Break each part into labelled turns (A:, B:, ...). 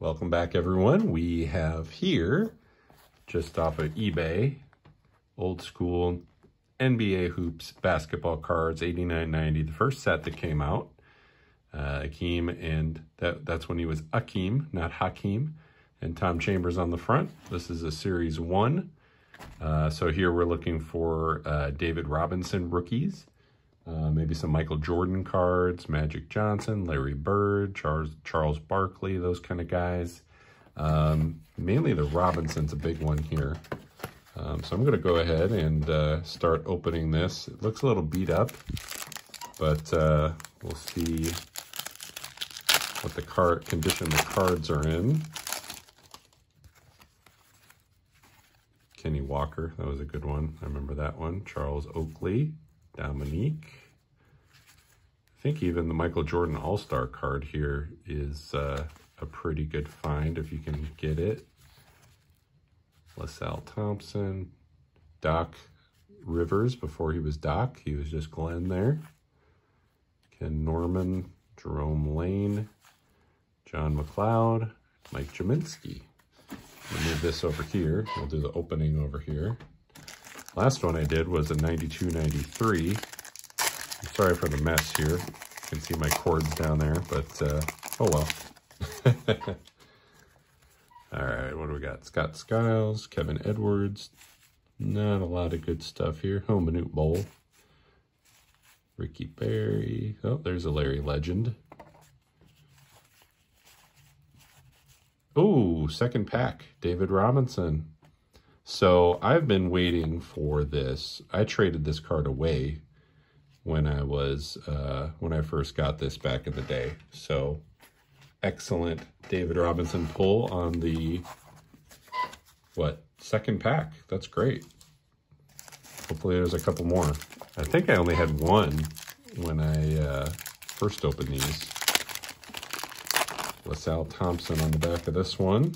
A: Welcome back, everyone. We have here, just off of eBay, old school NBA Hoops basketball cards, 89.90, the first set that came out. Uh, Akeem, and that, that's when he was Akeem, not Hakeem, and Tom Chambers on the front. This is a Series 1. Uh, so here we're looking for uh, David Robinson rookies. Uh, maybe some Michael Jordan cards, Magic Johnson, Larry Bird, Charles, Charles Barkley, those kind of guys. Um, mainly the Robinson's a big one here. Um, so I'm going to go ahead and uh, start opening this. It looks a little beat up, but uh, we'll see what the card condition the cards are in. Kenny Walker, that was a good one. I remember that one. Charles Oakley, Dominique. I think even the Michael Jordan All-Star card here is uh, a pretty good find if you can get it. LaSalle Thompson, Doc Rivers before he was Doc. He was just Glenn there. Ken Norman, Jerome Lane, John MacLeod, Mike Gminski. Move this over here. We'll do the opening over here. Last one I did was a 92-93. I'm sorry for the mess here. You can see my cords down there, but uh, oh well. All right, what do we got? Scott Skiles, Kevin Edwards. Not a lot of good stuff here. Home Manute Bol. Ricky Berry. Oh, there's a Larry Legend. Oh, second pack, David Robinson. So I've been waiting for this. I traded this card away when I was, uh, when I first got this back in the day. So excellent David Robinson pull on the, what, second pack. That's great. Hopefully there's a couple more. I think I only had one when I uh, first opened these. LaSalle Thompson on the back of this one.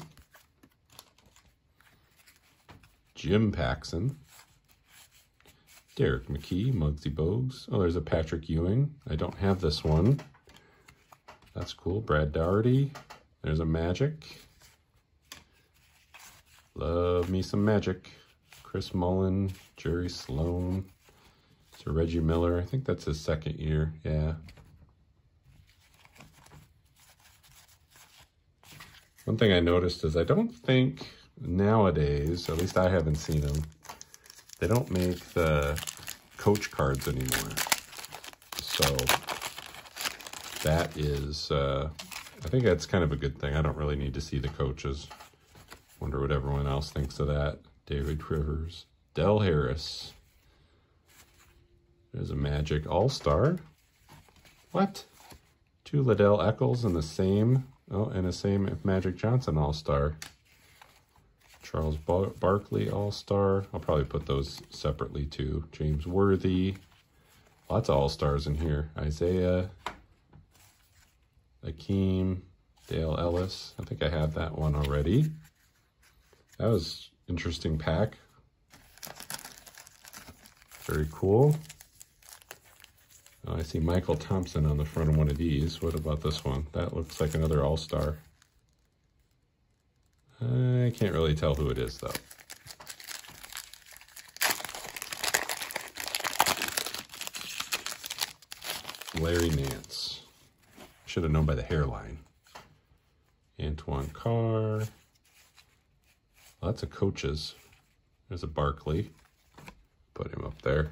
A: Jim Paxson. Derrick McKey, Muggsy Bogues. Oh, there's a Patrick Ewing. I don't have this one. That's cool. Brad Daugherty. There's a Magic. Love me some Magic. Chris Mullin, Jerry Sloan. So Reggie Miller. I think that's his second year. Yeah. One thing I noticed is I don't think nowadays, at least I haven't seen them, they don't make the coach cards anymore. So that is, uh, I think that's kind of a good thing. I don't really need to see the coaches. Wonder what everyone else thinks of that. David Rivers, Del Harris. There's a Magic All-Star. What? Two Ledell Eackles in the same Oh, and the same Magic Johnson All-Star. Charles Bar Barkley All-Star. I'll probably put those separately too. James Worthy. Lots of All-Stars in here. Isiah. Akeem. Dale Ellis. I think I have that one already. That was interesting pack. Very cool. Oh, I see Mychal Thompson on the front of one of these. What about this one? That looks like another All-Star. I can't really tell who it is, though. Larry Nance. Should have known by the hairline. Antoine Carr. Lots of coaches. There's a Barkley. Put him up there.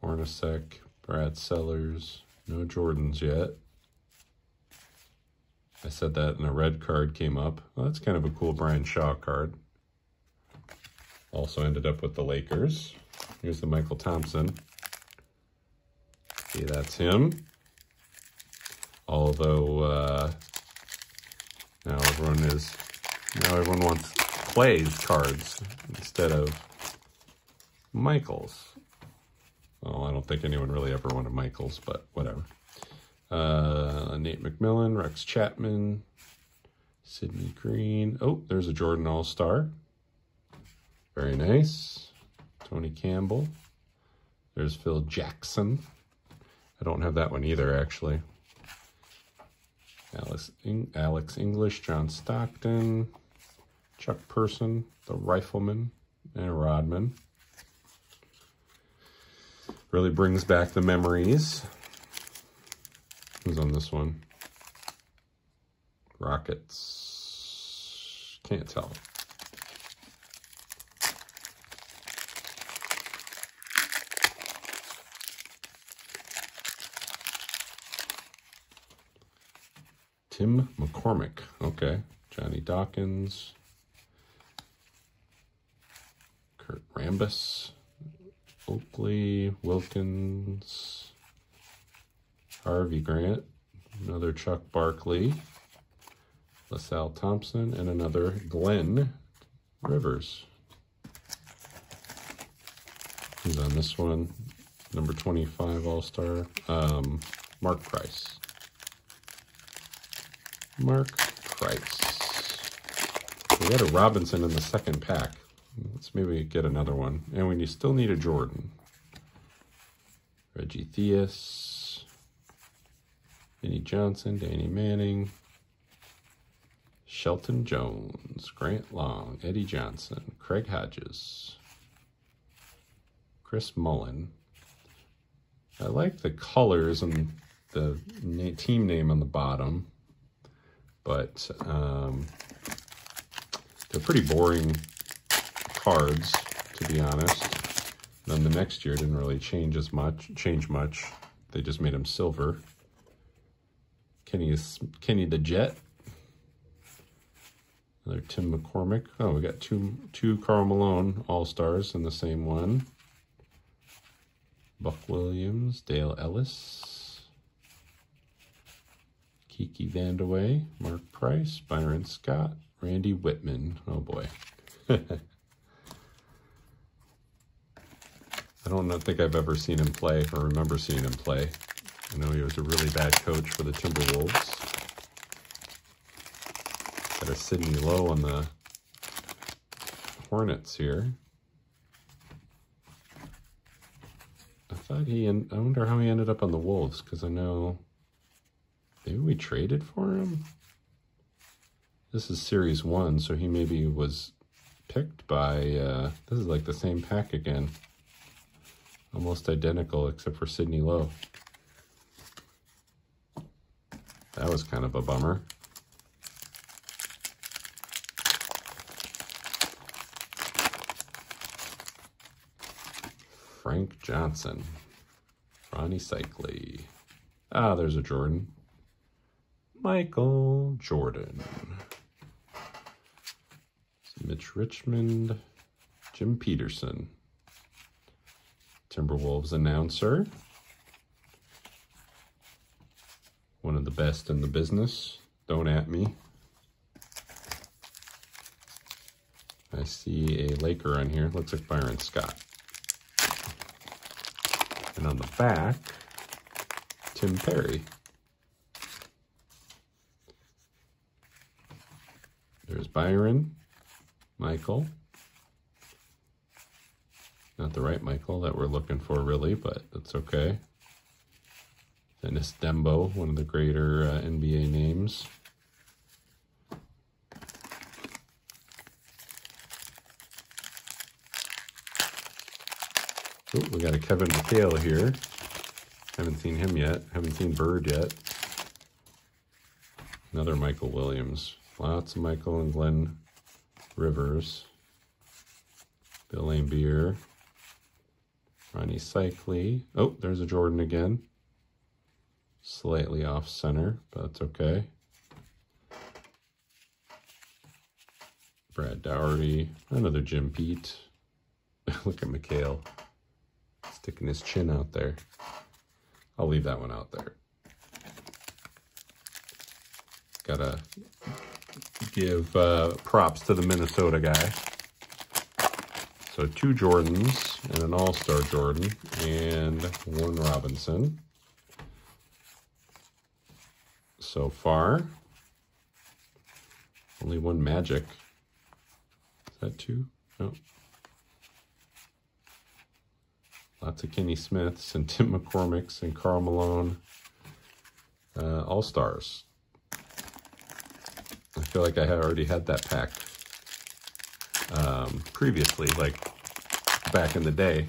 A: Hornacek, Brad Sellers, no Jordans yet. I said that and a red card came up. Well, that's kind of a cool Brian Shaw card. Also ended up with the Lakers. Here's the Mychal Thompson. See, that's him. Although uh, now everyone is now everyone wants Clay's cards instead of Michael's. Well, I don't think anyone really ever wanted Michaels, but whatever. Uh, Nate McMillan, Rex Chapman, Sidney Green. Oh, there's a Jordan All-Star. Very nice. Tony Campbell. There's Phil Jackson. I don't have that one either, actually. Alex, Alex English, John Stockton, Chuck Person, the Rifleman, and Rodman. Really brings back the memories. Who's on this one? Rockets. Can't tell. Tim McCormick. Okay. Johnny Dawkins. Kurt Rambis. Oakley. Wilkins. Harvey Grant. Another Chuck Barkley. LaSalle Thompson. And another Glenn Rivers. Who's on this one? Number 25 All-Star. Um, Mark Price. Mark Price. We had a Robinson in the second pack. Let's maybe get another one. And we still need a Jordan. Reggie Theus. Vinnie Johnson, Danny Manning. Shelton Jones, Grant Long, Eddie Johnson, Craig Hodges, Chris Mullin. I like the colors and the team name on the bottom but um, they're pretty boring cards, to be honest. then the next year didn't really change as much, change much. They just made them silver. Kenny Kenny the Jet. Another Tim McCormick. Oh, we got two two Karl Malone All-Stars in the same one. Buck Williams, Dale Ellis. Kiki Vandeweghe, Mark Price, Byron Scott, Randy Wittman. Oh boy. I don't think I've ever seen him play or remember seeing him play. I know he was a really bad coach for the Timberwolves. Got a Sidney Lowe on the Hornets here. I thought he, and I wonder how he ended up on the Wolves because I know Maybe we traded for him? This is Series 1, so he maybe was picked by... Uh, this is like the same pack again. Almost identical, except for Sidney Lowe. That was kind of a bummer. Frank Johnson. Rony Seikaly. Ah, there's a Jordan. Michael Jordan. Mitch Richmond, Jim Petersen, Timberwolves announcer, one of the best in the business. Don't at me. I see a Laker on here. Looks like Byron Scott. And on the back, Tim Perry. There's Byron, Michael. Not the right Michael that we're looking for, really, but that's okay. Fennis Dembo, one of the greater uh, NBA names. Oh, we got a Kevin McHale here. Haven't seen him yet. Haven't seen Bird yet. Another Michael Williams. Lots of Michael and Glenn Rivers. Bill Laimbeer. Rony Seikaly. Oh, there's a Jordan again. Slightly off center, but that's okay. Brad Daugherty. Another Jim Pete. Look at McHale. Sticking his chin out there. I'll leave that one out there. Gotta give uh, props to the Minnesota guy. So two Jordans and an All-Star Jordan and one Robinson. So far, only one Magic. Is that two? No. Lots of Kenny Smiths and Tim McCormick's and Karl Malone. Uh, All-Stars. I feel like I had already had that pack um, previously, like back in the day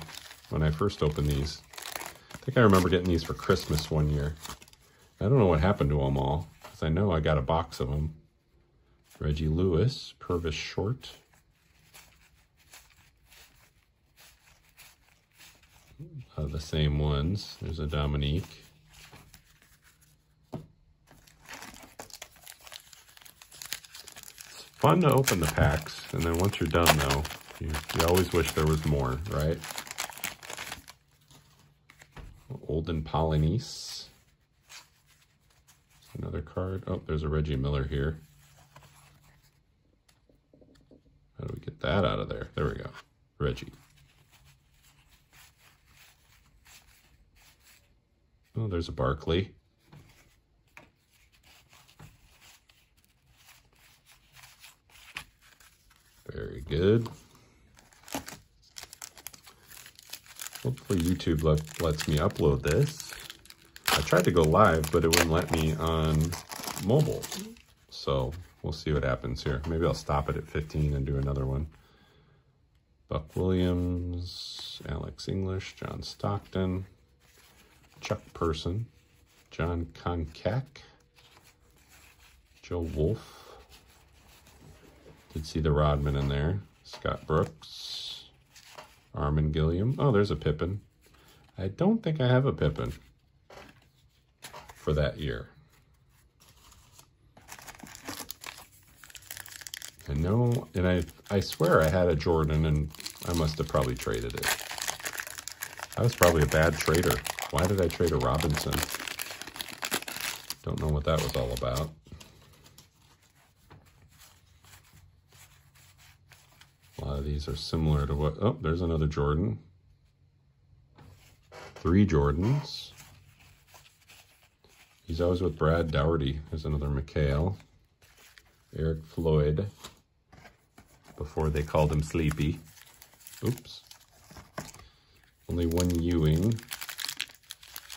A: when I first opened these. I think I remember getting these for Christmas one year. I don't know what happened to them all, because I know I got a box of them. Reggie Lewis, Purvis Short. Uh, the same ones. There's a Dominique. It's fun to open the packs, and then once you're done, though, you, you always wish there was more, right? Olden Polynice. Another card. Oh, there's a Reggie Miller here. How do we get that out of there? There we go. Reggie. Oh, there's a Barkley. Very good. Hopefully YouTube let, lets me upload this. I tried to go live, but it wouldn't let me on mobile. So we'll see what happens here. Maybe I'll stop it at 15 and do another one. Buck Williams, Alex English, John Stockton, Chuck Person, Jon Koncak, Joe Wolf. Did see the Rodman in there. Scott Brooks, Armen Gilliam. Oh, there's a Pippen. I don't think I have a Pippen for that year. I know, and I, I swear I had a Jordan and I must have probably traded it. I was probably a bad trader. Why did I trade a Robinson? Don't know what that was all about. A lot of these are similar to what, oh, there's another Jordan. Three Jordans. He's always with Brad Daugherty. There's another McHale. Eric Floyd. Before they called him Sleepy. Oops. Only one Ewing.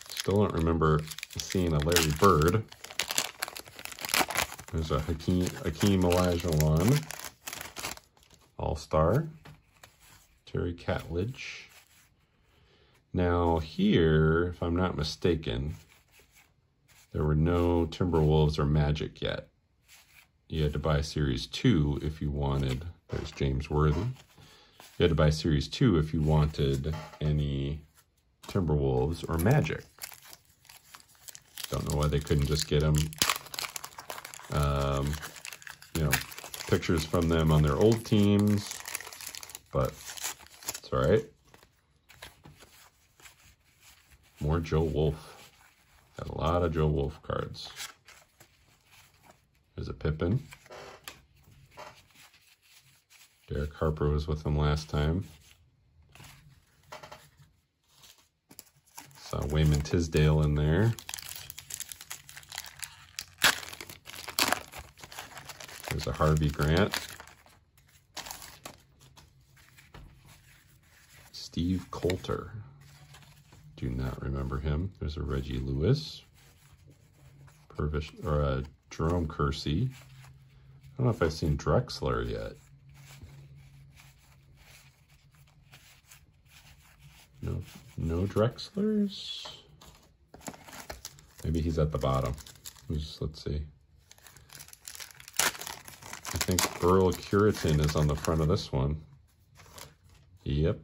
A: Still don't remember seeing a Larry Bird. There's a Hakeem, Hakeem Olajuwon. All-Star. Terry Catledge. Now here, if I'm not mistaken, there were no Timberwolves or Magic yet. You had to buy Series 2 if you wanted. There's James Worthy. You had to buy Series 2 if you wanted any Timberwolves or Magic. Don't know why they couldn't just get them, um, you know, pictures from them on their old teams, but it's all right. More Joe Wolf. Got a lot of Joe Wolf cards. There's a Pippen. Derek Harper was with him last time. Saw Wayman Tisdale in there. There's a Harvey Grant. Steve Colter. Do not remember him. There's a Reggie Lewis. Purvis, or a Jerome Kersey. I don't know if I've seen Drexler yet. No, no Drexlers? Maybe he's at the bottom. Let's see. I think Earl Cureton is on the front of this one. Yep.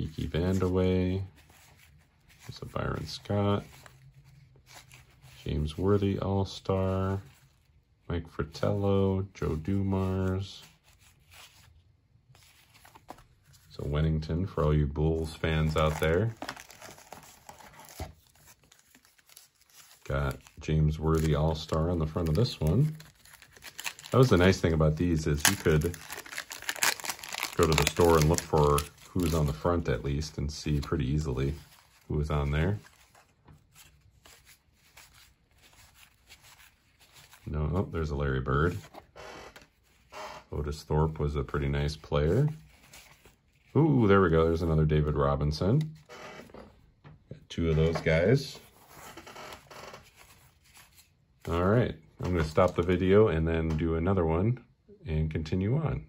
A: Kiki Vandeweghe. There's a Byron Scott. James Worthy All-Star. Mike Fratello. Joe Dumars. So Wennington for all you Bulls fans out there. Got James Worthy All-Star on the front of this one. That was the nice thing about these is you could go to the store and look for who's on the front at least and see pretty easily who was on there. No, oh, there's a Larry Bird. Otis Thorpe was a pretty nice player. Ooh, there we go. There's another David Robinson. Got two of those guys. All right. I'm going to stop the video and then do another one and continue on.